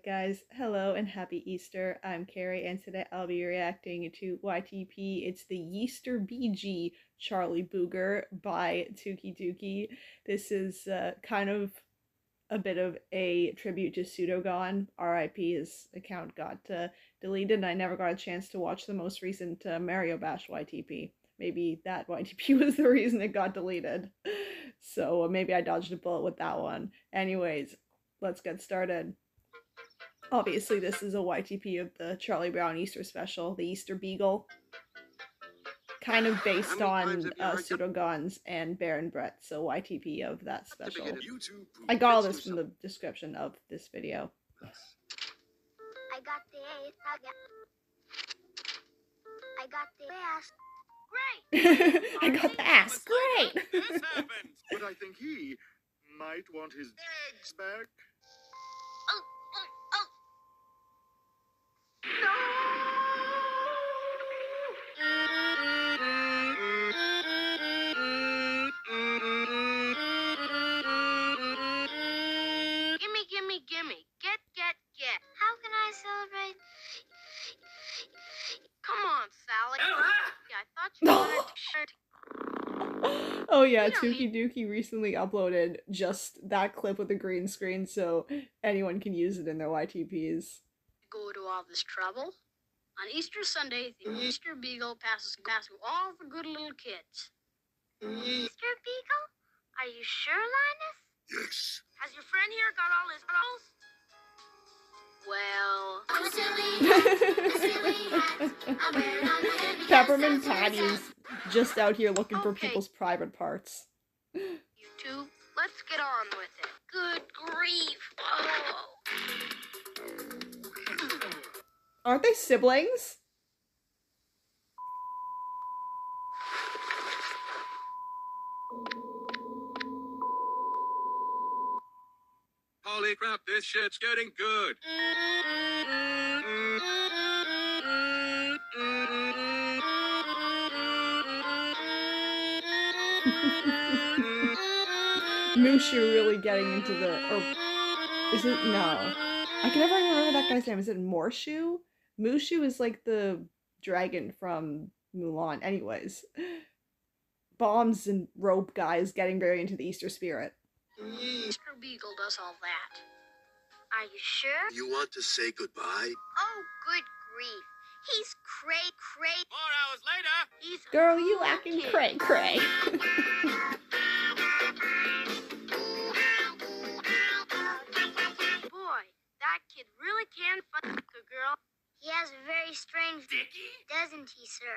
Alright, guys, hello and happy Easter. I'm Kari, and today I'll be reacting to YTP. It's the Yeester BeeGee Charlie Booger by Tookey Dookey. This is uh, kind of a bit of a tribute to Pseudogon. RIP, his account got uh, deleted, and I never got a chance to watch the most recent uh, Mario Bash YTP. Maybe that YTP was the reason it got deleted. So uh, maybe I dodged a bullet with that one. Anyways, let's get started. Obviously, this is a YTP of the Charlie Brown Easter special, the Easter Beagle. Kind of based on uh, Pseudogons and Baron Brett, so YTP of that special. I got all this from the description of this video. I got the A. I got the ass. Great. I got the ass. Great. This happened. But I think he might want his eggs back. Come on, Sally. Oh, yeah, I thought you wanted to. oh yeah, We Tookey Dookey recently uploaded just that clip with the green screen so anyone can use it in their YTPs. go to all this trouble. On Easter Sunday, the mm-hmm. Easter Beagle passes gas to all the good little kids. Mm-hmm. Mr. Beagle? Are you sure, Linus? Yes. Has your friend here got all his rolls? Well, Peppermint Patty's just out here looking for people's private parts. you two, let's get on with it. Good grief. Oh. Aren't they siblings? Holy crap, this shit's getting good. Mushu really getting into the or is it no? I can never remember that guy's name. Is it Morshu? Mushu is like the dragon from Mulan. Anyways, bombs and rope guys getting very into the Easter spirit. Mr. Beagle does all that. Are you sure? You want to say goodbye? Oh, good grief. He's cray cray. Four hours later. He's Girl, you cool acting kid. cray cray. Boy, that kid really can fuck a girl. He has a very strange, Dicky? doesn't he, sir?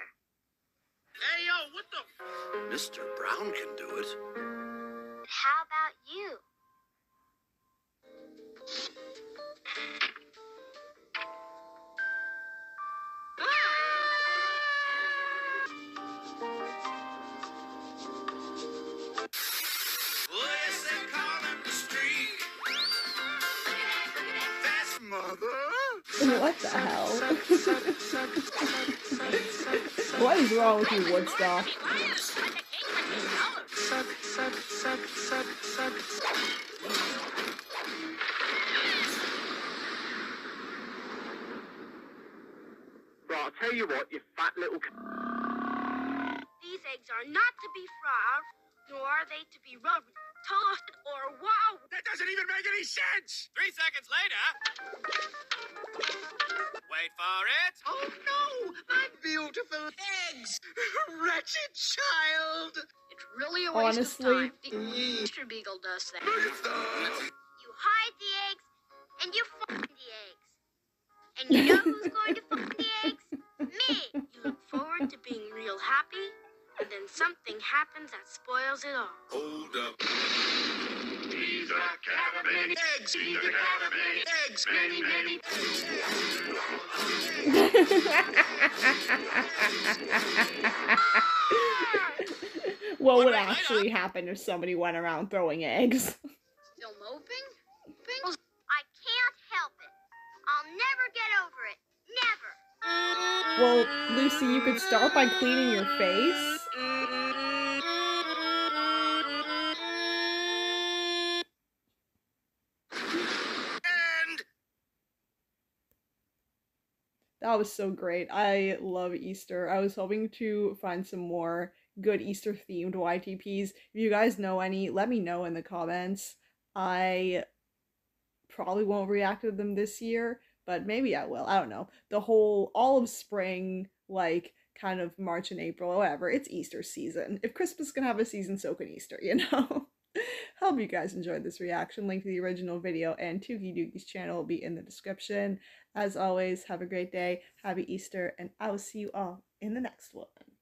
Hey, yo, what the? Mr. Brown can do it. How what the hell? what is wrong with you, Woodstock? Right, I'll tell you what, you fat little. c- These eggs are not to be fried, nor are they to be rubbed, toasted, or wow. That doesn't even make any sense! Three seconds later. Wait for it. Oh no, my beautiful eggs! Wretched child! It's really a waste Honestly. of time. The Mr. Beagle does that. You hide the eggs, and you find the eggs. And you know who's going to find the eggs? Me. You look forward to being real happy, and then something happens that spoils it all. Hold up. He's a cat of many eggs. He's a cat of many eggs. Many, many. what would actually happen if somebody went around throwing eggs? Still moping? I can't help it. I'll never get over it. Never. Well, Lucy, you could start by cleaning your face. That was so great. I love Easter. I was hoping to find some more good Easter themed YTPs. If you guys know any, let me know in the comments. I probably won't react to them this year, but maybe I will. I don't know. The whole all of spring, like kind of March and April, whatever. It's Easter season. If Christmas can have a season, so can Easter, you know? Hope you guys enjoyed this reaction. Link to the original video and Tookey Dookey's channel will be in the description. As always, have a great day, happy Easter, and I will see you all in the next one.